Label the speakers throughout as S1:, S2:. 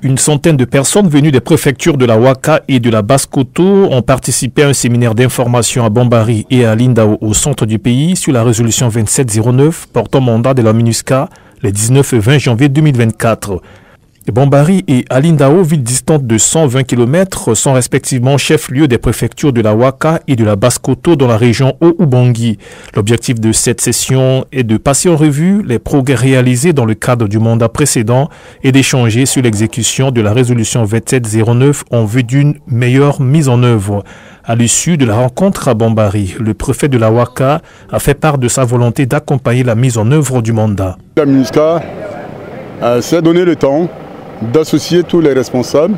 S1: Une centaine de personnes venues des préfectures de la Waka et de la Basse-Koto ont participé à un séminaire d'information à Bambari et à Lindao au centre du pays sur la résolution 2709 portant mandat de la MINUSCA les 19 et 20 janvier 2024. Bambari et Alindao, villes distantes de 120 km, sont respectivement chefs-lieux des préfectures de la Waka et de la Basse-Koto dans la région Haut-Ubangi. L'objectif de cette session est de passer en revue les progrès réalisés dans le cadre du mandat précédent et d'échanger sur l'exécution de la résolution 2709 en vue d'une meilleure mise en œuvre. À l'issue de la rencontre à Bambari, le préfet de la Waka a fait part de sa volonté d'accompagner la mise en œuvre du mandat.
S2: La MINUSCA s'est donné le temps d'associer tous les responsables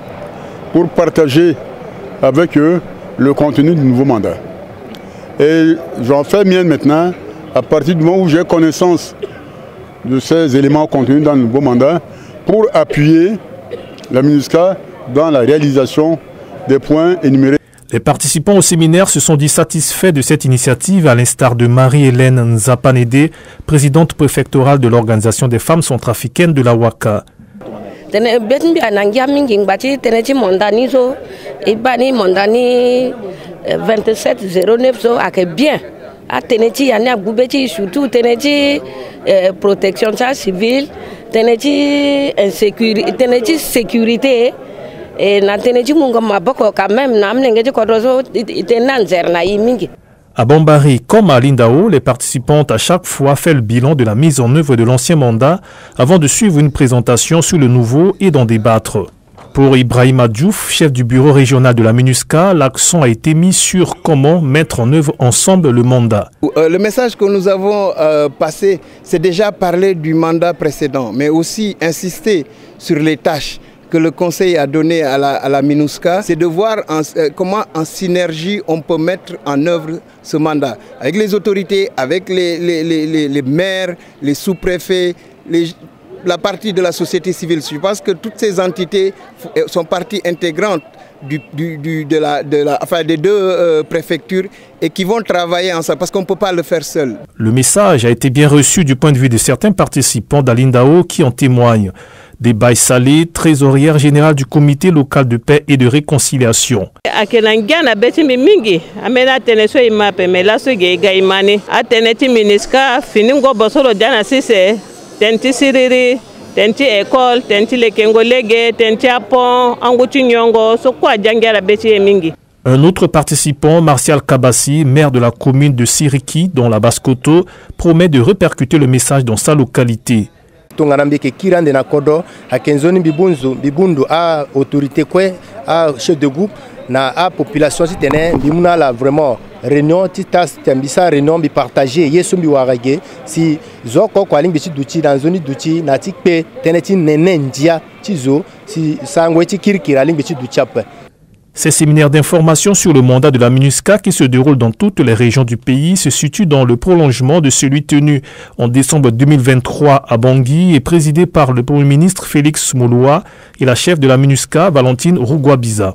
S2: pour partager avec eux le contenu du nouveau mandat. Et j'en fais mien maintenant à partir du moment où j'ai connaissance de ces éléments contenus dans le nouveau mandat pour appuyer la MINUSCA dans la réalisation des points énumérés.
S1: Les participants au séminaire se sont dit satisfaits de cette initiative, à l'instar de Marie-Hélène Nzapanede, présidente préfectorale de l'Organisation des femmes centrafricaines de la WACA.
S3: Tene betin bi anangia mingi ngbati tene ti mondani so i bani mondani 2709 so ayeke bien. Atene ti yani agbube ti surtout tene ti eh, protection ta civile tene ti insécurité tene ti sécurité e na tene ti mungo maboko quand même na amnenge ti kodro so tene na nzere na ye mingi
S1: À Bambari comme à Lindao, les participants ont à chaque fois fait le bilan de la mise en œuvre de l'ancien mandat avant de suivre une présentation sur le nouveau et d'en débattre. Pour Ibrahim Diouf, chef du bureau régional de la MINUSCA, l'accent a été mis sur comment mettre en œuvre ensemble le mandat.
S4: Euh, le message que nous avons euh, passé, c'est déjà parler du mandat précédent, mais aussi insister sur les tâches que le Conseil a donné à la, MINUSCA, c'est de voir euh, comment en synergie on peut mettre en œuvre ce mandat. Avec les autorités, avec les, maires, les sous-préfets, la partie de la société civile. Je pense que toutes ces entités sont partie intégrante des deux euh, préfectures et qui vont travailler ensemble parce qu'on ne peut pas le faire seul.
S1: Le message a été bien reçu du point de vue de certains participants d'Alindao qui en témoignent. Débat salé, trésorière générale du comité local de paix et de réconciliation.
S5: tenti siriri tenti tenti tenti apon nyongo. So mingi
S1: Un autre participant, Martial Kabassi, maire de la commune de Siriki, dans la Basse-Koto, promet de répercuter le message dans sa localité.
S6: Tongana mbeke kirande na kodo akenzoni mbibunzu mbibundu a autorité kue a chef de groupe na a population ti tene mbi mu na ala vraiment réunion ti ta mbi sa réunion mbi partage ye so mbi wara ge si zo oko kue alingbi ti duti na nzoni duti na ti kpe tënë ti nene ndia ti zo si sangue ti kirikiri alingbi ti duti ape
S1: Ces séminaires d'information sur le mandat de la MINUSCA qui se déroulent dans toutes les régions du pays se situent dans le prolongement de celui tenu en décembre 2023 à Bangui et présidé par le Premier ministre Félix Moloa et la chef de la MINUSCA Valentine Rougouabiza.